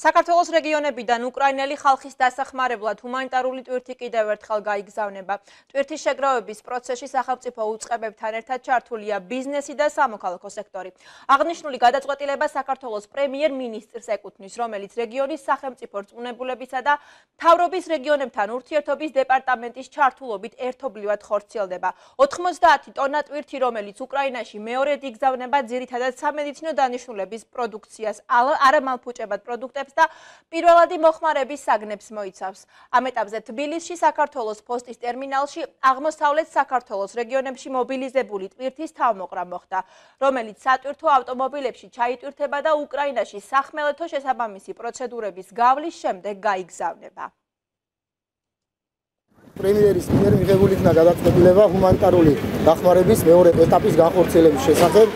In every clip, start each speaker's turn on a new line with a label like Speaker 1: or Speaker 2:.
Speaker 1: საქართველოს რეგიონებიდან უკრაინელი ხალხის დასახმარებლად ჰუმანიტარული ტვირთი კიდევ ერთხელ გაიგზავნება. ტვირთის შეგროვების პროცესში სახელმწიფო უწყებებთან ერთად ჩართულია ბიზნესი და სამოქალაქო სექტორი. აღნიშნული გადაწყვეტილება საქართველოს პრემიერ-მინისტრს ეკუთვნის, რომელიც რეგიონის სახელმწიფო რწმუნებულებისა და თავრობის რეგიონებთან ურთიერთობის დეპარტამენტის ჩართულობით ერთობლივად ხორციელდება. 90 ტონა ტვირთი, რომელიც უკრაინაში მეორედ იგზავნება ძირითადად სამედიცინო დანიშნულების პროდუქციას, არამალფუჭებად პროდუქტებს და პირველადი მოხმარების საგნებს მოიცავს. ამ ეტაპზე თბილისში საქართველოს პოსტის ტერმინალში აღმოსავლეთ საქართველოს რეგიონებში მობილიზებული ტვირთის თავმოყრა მოხდა, რომელიც სატვირთო ავტომობილებში ჩაიტვირთება და უკრაინაში სახმელეთო შესაბამისი პროცედურების გავლის შემდეგ გაიგზავნება.
Speaker 2: პრემიერის მიერ მიღებული იქნა გადაწყვეტილება ჰუმანიტარული დახმარების მეორე ეტაპის განხორციელების შესახებ.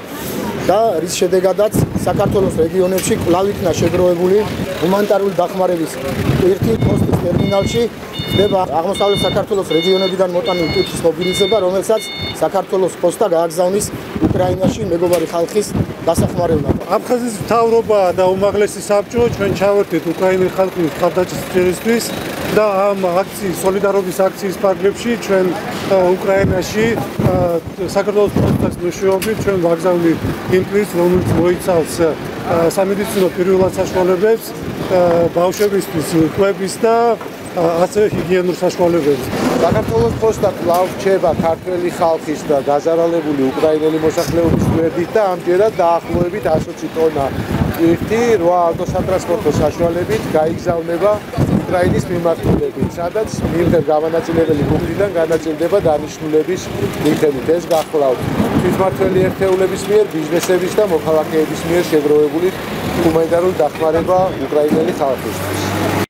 Speaker 2: და რის შედეგადაც საქართველოს რეგიონებში კვლავ იქნა შეგროვებული ჰუმანიტარული დახმარების ერთი პოსტის ტერმინალში ხდება აღმოსავლეთ საქართველოს რეგიონებიდან მოტანილი ტიპის მობილიზება, რომელსაც საქართველოს პოსტა გააგზავნის უკრაინაში მეგობარი ხალხის დასახმარებლად.
Speaker 3: აფხაზის მთავრობა და უმაღლესი საბჭო ჩვენ ჩავერთეთ უკრაინის ხალხის ხარდაჭერისთვის და ამ აქციის სოლიდარობის აქციის პარკლებში ჩვენ უკრაინაში საქართველოს პოსტას მეშვეობით ჩვენ ვაგზავნით იმპლის რომელიც მოიცავს სამედიცინო პირველად საშუალებებს ბავშვებისთვის კვების და ასევე ჰიგიენურ საშუალებებს.
Speaker 4: საქართველოს პოსტა კვლავ რჩება ქართველი ხალხის და დაზარალებული უკრაინელი მოსახლეობის გვერდით და ამჯერად დაახლოებით 120 ტონა ერთი 8 ავტოსატრანსპორტო საშუალებით გაიგზავნება უკრაინის მიმართულებით, სადაც მიიღებ გამანაწილებელი პუნქტიდან განაწილდება დანიშნულების მიხედვით. ეს გახლავ თვითმართველი ერთეულების მიერ, ბიზნესების და მოქალაქეების მიერ შეგროვებული ჰუმანიტარული დახმარება უკრაინელი ხალხისთვის.